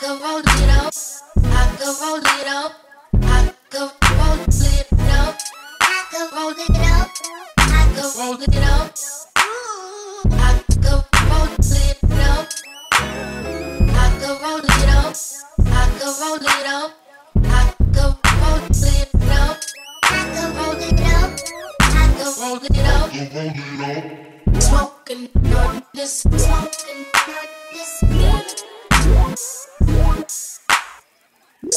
I go roll it up. I go roll it up. I go roll it up. I go roll it up. I go roll it up. I go roll it up. I go roll it up. I go roll it up. I go roll it up. I go roll it up. I go roll it up. Smoking on this, smoking on this,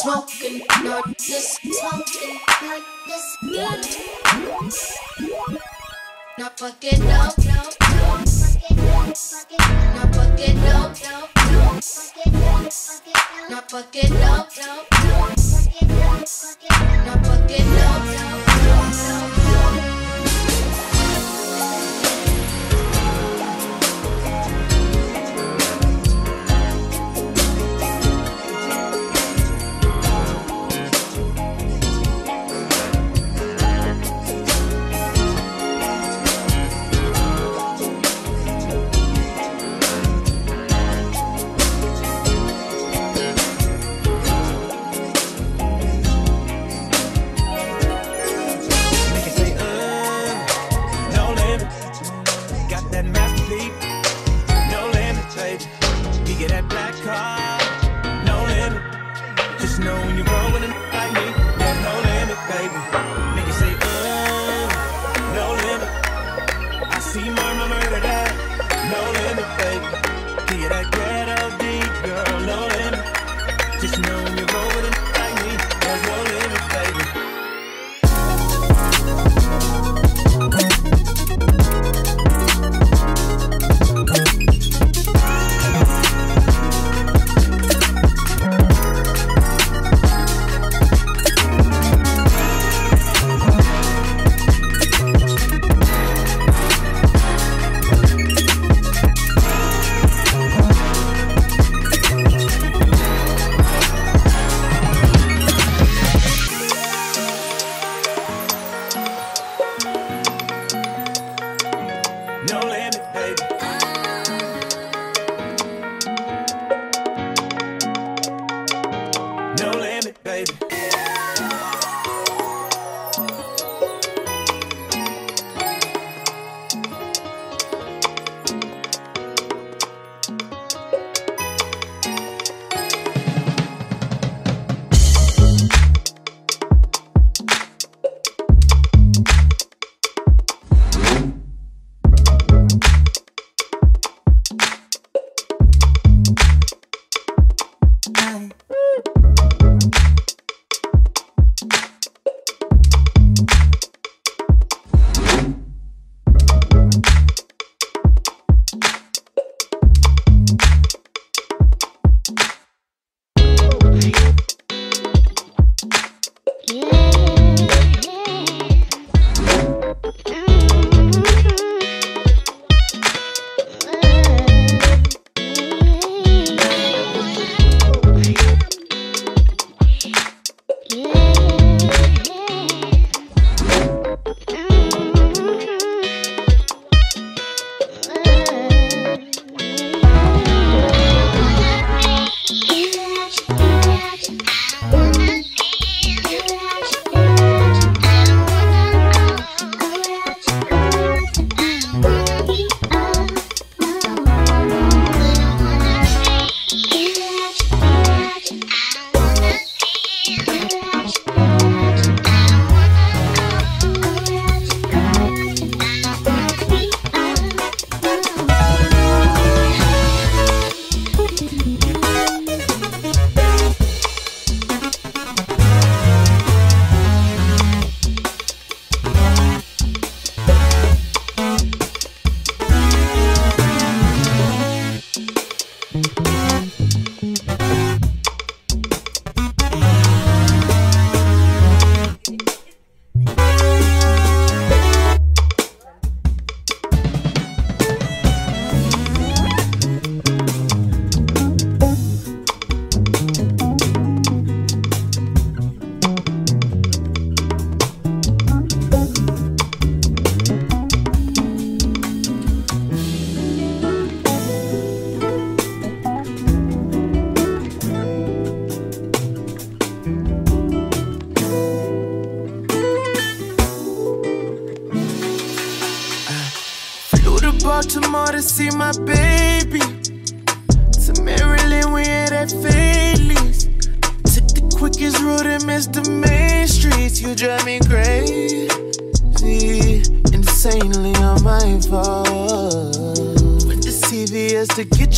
smoking on this, smoking on this. Not fuck up, no, no, not fuck it up, no, not fuck it up, no, not fuck it up, no,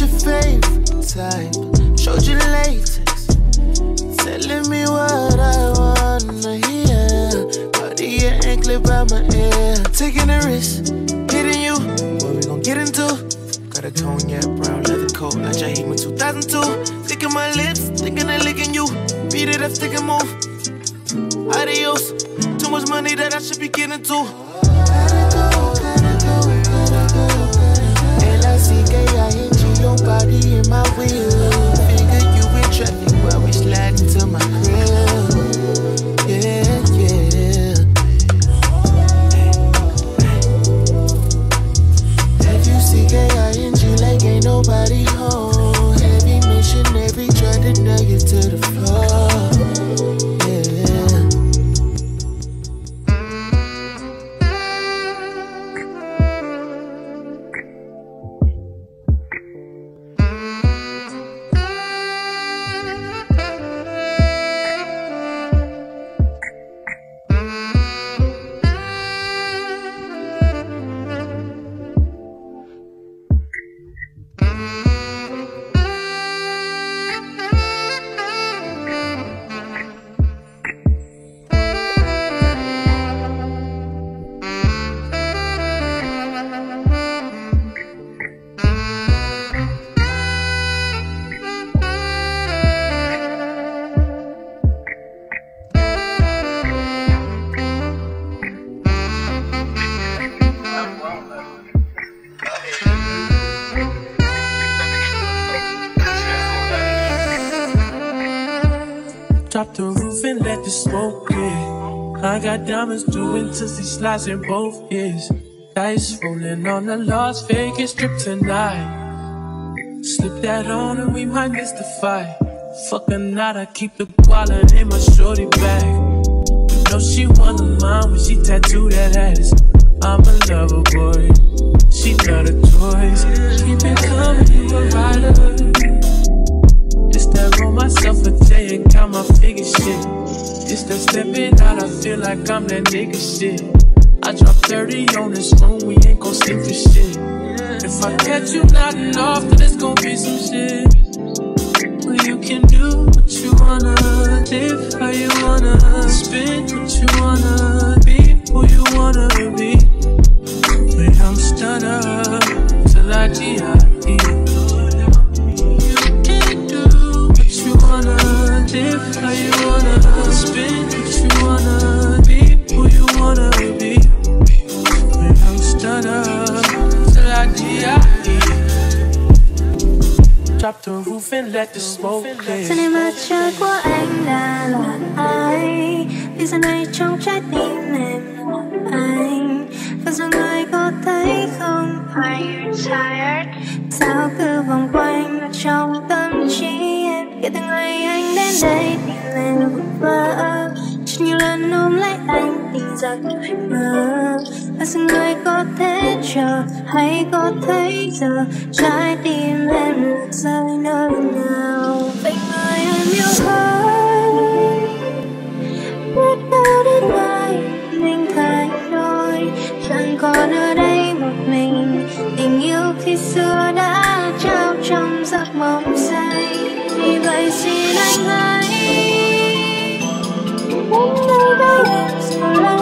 your favorite type? Showed you latest, telling me what I wanna hear. Body your anklet by my ear, taking a risk, hitting you. What we gon' get into? Got a cognac brown leather coat, like Jaheim 2002. Sticking my lips, thinking of licking you. Beat it up, stick and move. Adios, too much money that I should be getting to. Gotta go. nobody in my wheel. Figure you in traffic while we slide into my crib. Diamonds doing tussie slides in both ears. Dice rolling on the Las Vegas strip tonight. Slip that on and we might miss the fight. Fuck a night, I keep the guala in my shorty bag. Know she the mine when she tattoo that ass. I'm a lover boy, she love the toys. Keep it coming, you a rider. Just that roll myself a count my figure shit. It's that stepping out, I feel like I'm that nigga shit. I drop 30 on this room, we ain't gon' sleep for shit. If I catch you nodding off, then it's gon' be some shit. Well, you can do what you wanna, live how you wanna, spend có thể chờ hay có thấy giờ? Trái tim em rơi nơi nào? Vậy người em yêu hơn. Biết đâu đến mai mình thay đổi, Chẳng còn ở đây một mình. Tình yêu khi xưa đã trao trong giấc mộng say. Vì vậy xin anh hãy. Em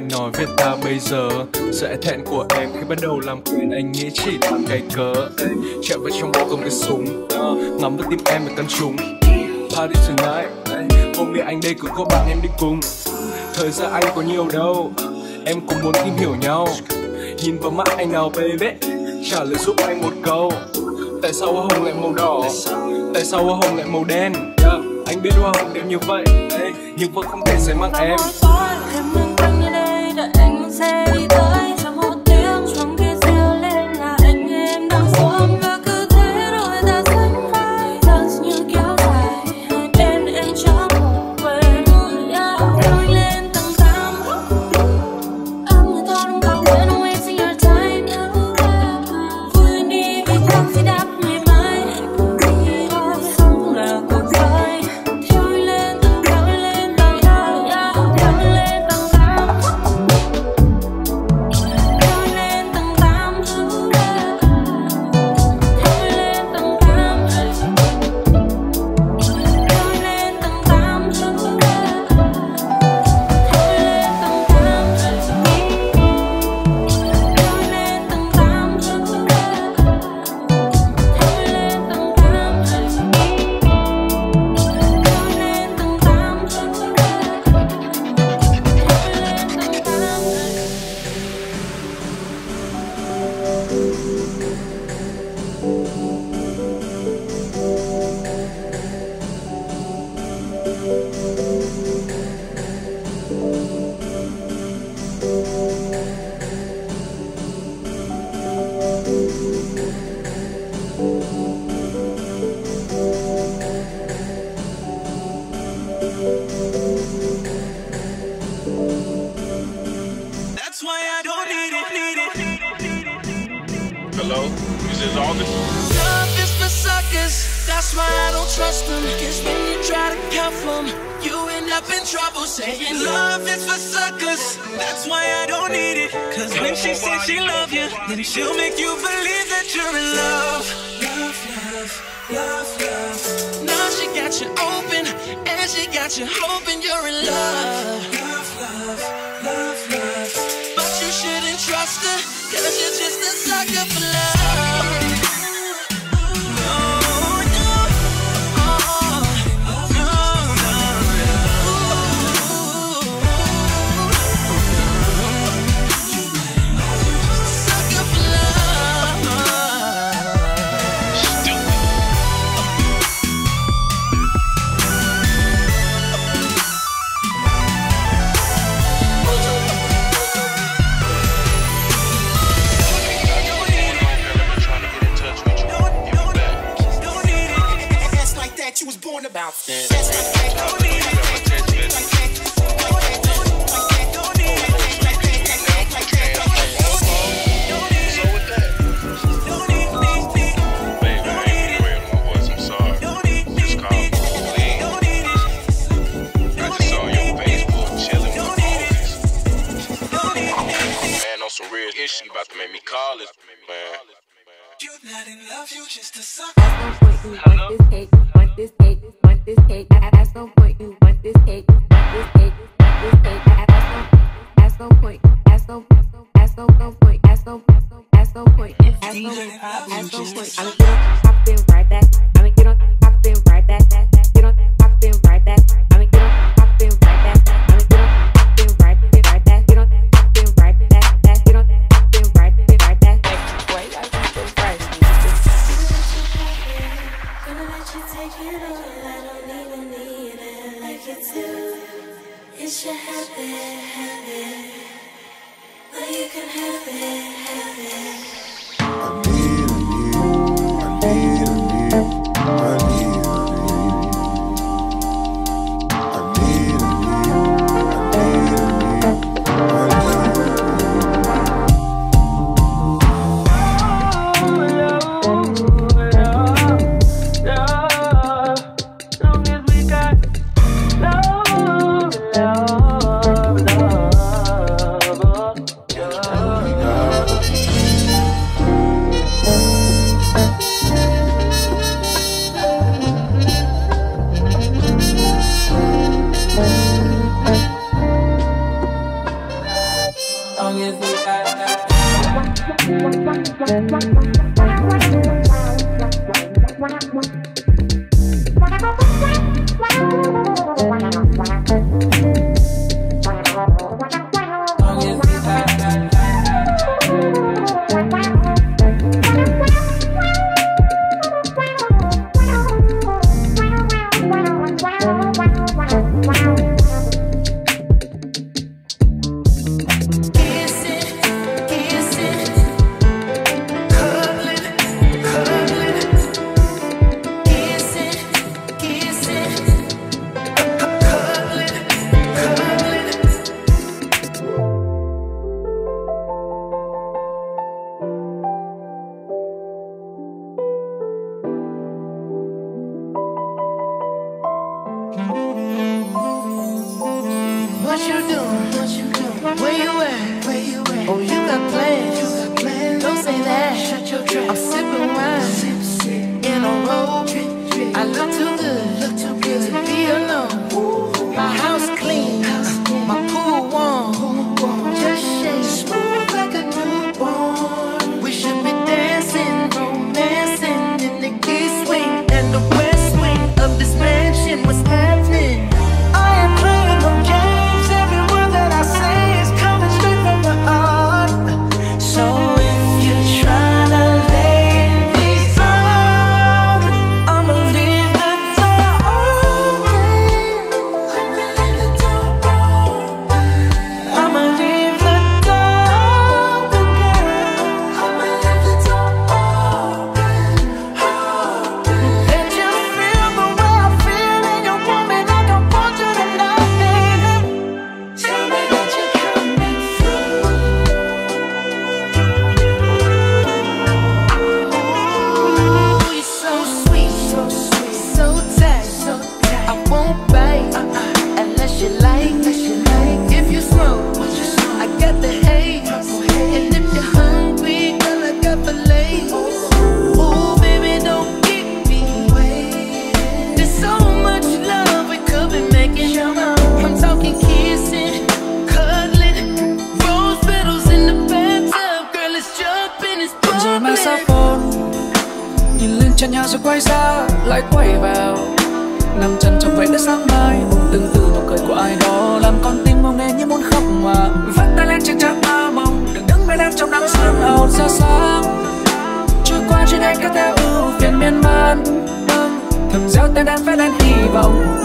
hay nói về ta bây giờ? Sẽ thẹn của em khi bắt đầu làm quen anh nghĩ chỉ là cái cớ. Chạy vào trong bao cầm cái súng. Uh, Ngắm vào tim em và căn trúng Party tonight Hôm nay anh đây cũng có bạn em đi cùng. Thời gian anh có nhiều đâu Em cũng muốn tìm hiểu nhau. Nhìn vào mắt anh nào baby Trả lời giúp anh một câu. Tại sao hoa hồng lại màu đỏ? Tại sao hoa hồng lại màu đen? Yeah. Anh biết hoa hồng đẹp như vậy Nhưng vẫn không thể sánh bằng em That's why I don't need it, need it. Hello, this is August. Love is for suckers. That's why I don't trust them. Cause when you try to cuff them, you end up in trouble saying love is for suckers. That's why I don't need it. Cause when she says she love you, then she'll make you believe that you're in love. Love, love, love, love. Now she got you open, and she got you hoping you're in love. Love, love, love, love. But you shouldn't trust her, cause you're just a sucker for love.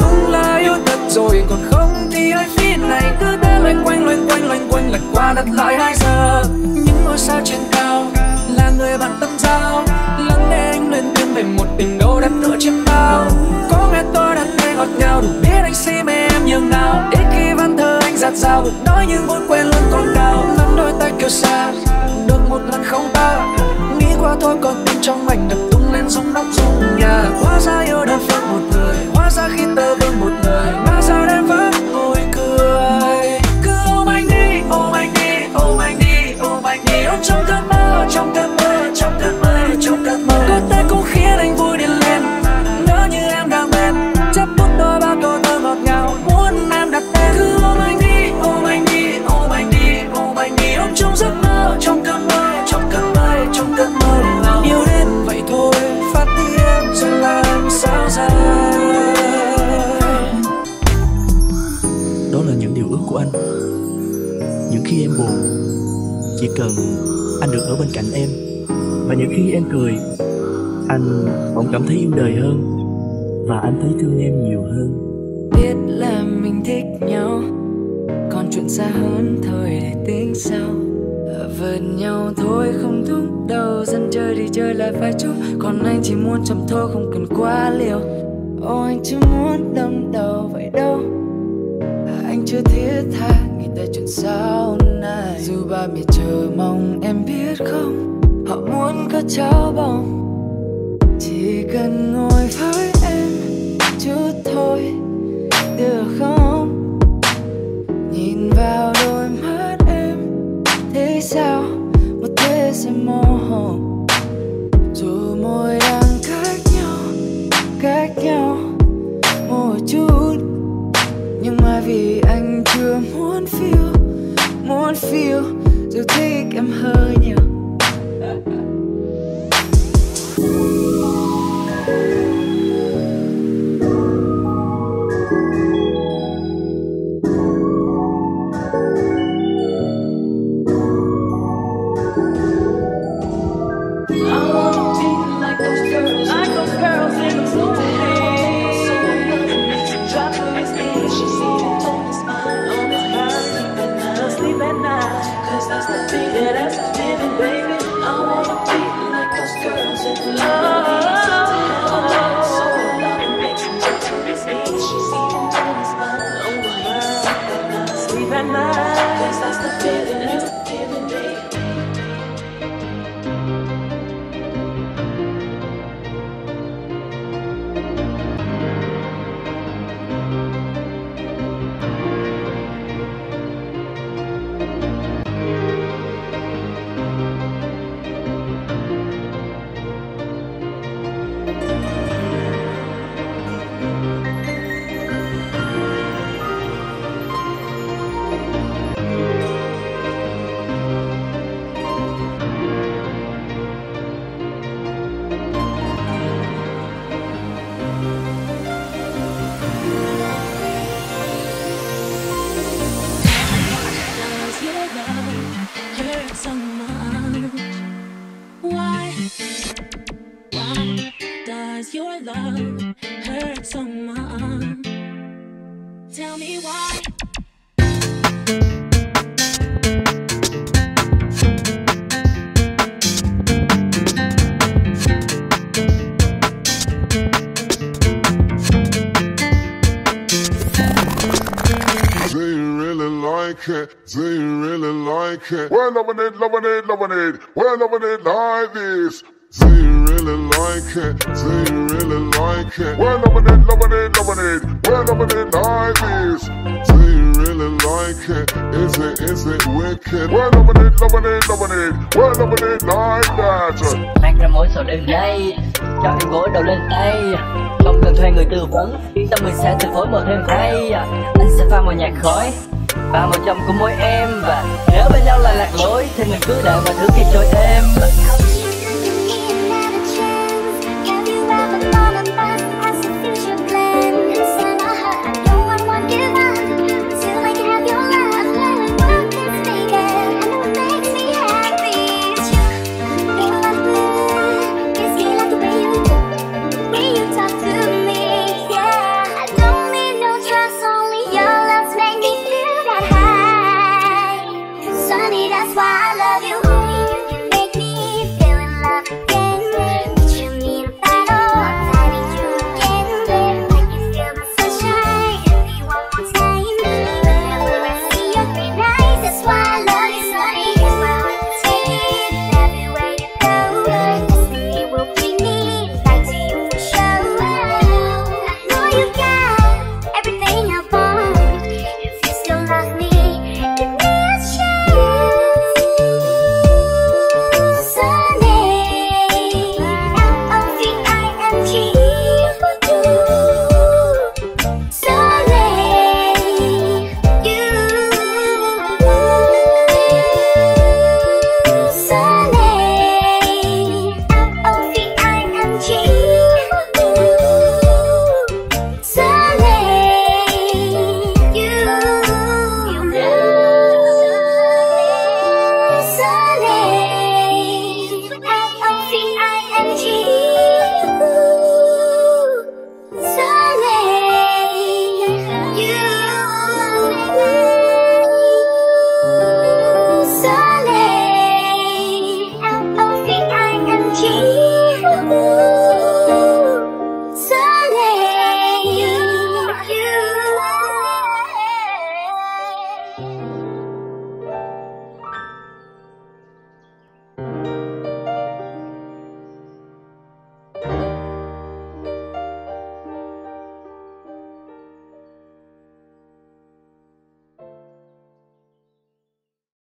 đúng là yêu thật rồi, còn không thì hơi phiền này cứ thế loanh quanh loanh quanh loanh quanh, lật qua đặt lại hai giờ. Những ngôi sao trên cao là người bạn tâm giao. Lắng nghe anh lên tiếng về một tình đâu đất nữa trên bao. Có nghe tôi đang nghe ngọt ngào đủ biết anh si mê em nhường nào. Ít khi văn thơ anh giạt dao nói những vốn quen luôn còn cao nắm đôi tay kêu xa được một lần không ta nghĩ qua thôi, còn tin trong mảnh đập tung lên sóng nóc dung nhà. Hóa ra yêu đã phớt một ra khi ta vương một người. Ngã ra đến với vui cười. Cứ ôm anh đi, ôm anh đi, ôm anh đi, ôm anh đi. Ôm trong cơn mơ, trong cơn mơ, trong cơn mơ, trong cơn mơ. Đôi tay cũng khiến anh vui đến lên. Nếu như em đang bên. Chấp bút đôi ba câu thơ ngọt ngào. Muốn em đặt tên. Cứ ôm anh đi, ôm anh đi, ôm anh đi, ôm anh đi. Ôm trong giấc mơ chỉ cần anh được ở bên cạnh em. Và những khi em cười, anh bỗng cảm thấy yêu đời hơn và anh thấy thương em nhiều hơn. Biết là mình thích nhau, còn chuyện xa hơn thôi để tính sau. Vượt nhau thôi, không thúc đầu, dân chơi thì chơi lại phải chút còn anh chỉ muốn chậm thôi, không cần quá liều. Ôi, anh chưa muốn đâm đầu vậy đâu. À, anh chưa thiết tha, nghĩ tới chuyện sau dù ba mẹ chờ mong em biết không họ muốn có cháu bồng that's the thing, feeling, that's the feeling, baby. It, loving it. We're like this. Do you really like it? Do you really like it? We're loving it, loving it, loving it. We're loving it like this. Do you really like it? Is it, is it wicked? We're loving it, loving it, loving it. We're loving it like that. mang ra mỗi sầu đêm nay cho em gối đầu lên tay không cần thuê người tư vấn yên tâm mình sẽ từ phối một thêm hay anh sẽ pha một nhạc khói và một chồng của mỗi em và nếu bên nhau là lạc lối, thì mình cứ để mọi thứ kia trôi êm.